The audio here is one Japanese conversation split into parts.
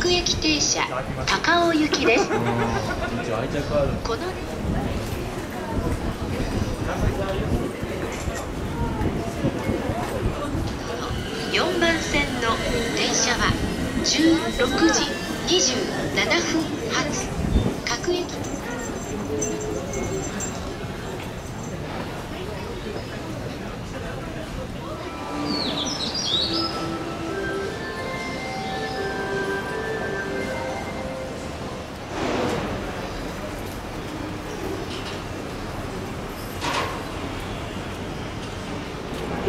各駅停車高尾行きです。この4番線の電車は16時27分発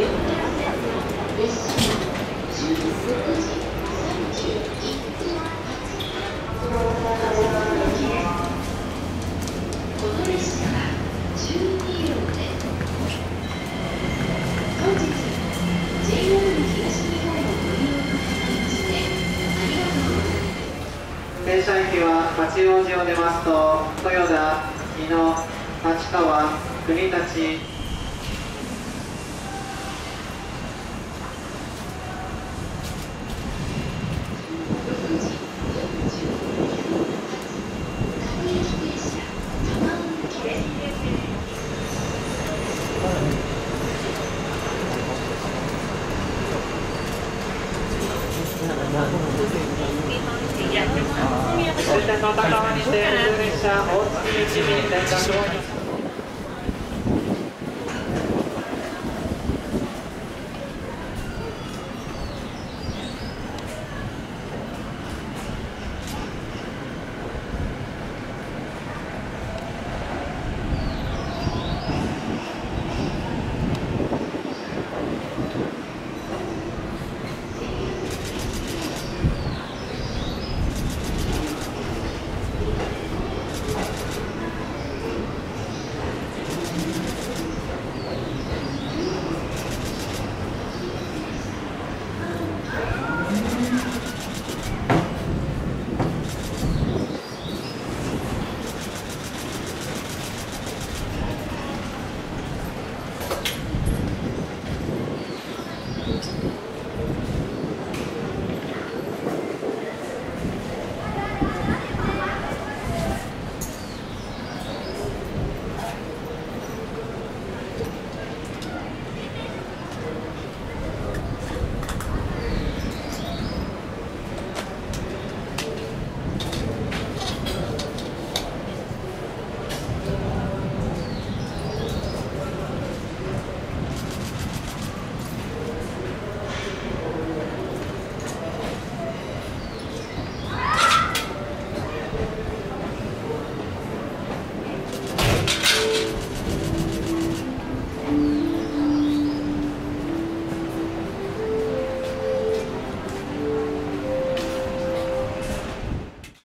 停車駅は八王子を出ますと豊田、日野、立川、国立終点の高輪にて普通列車大月一便連絡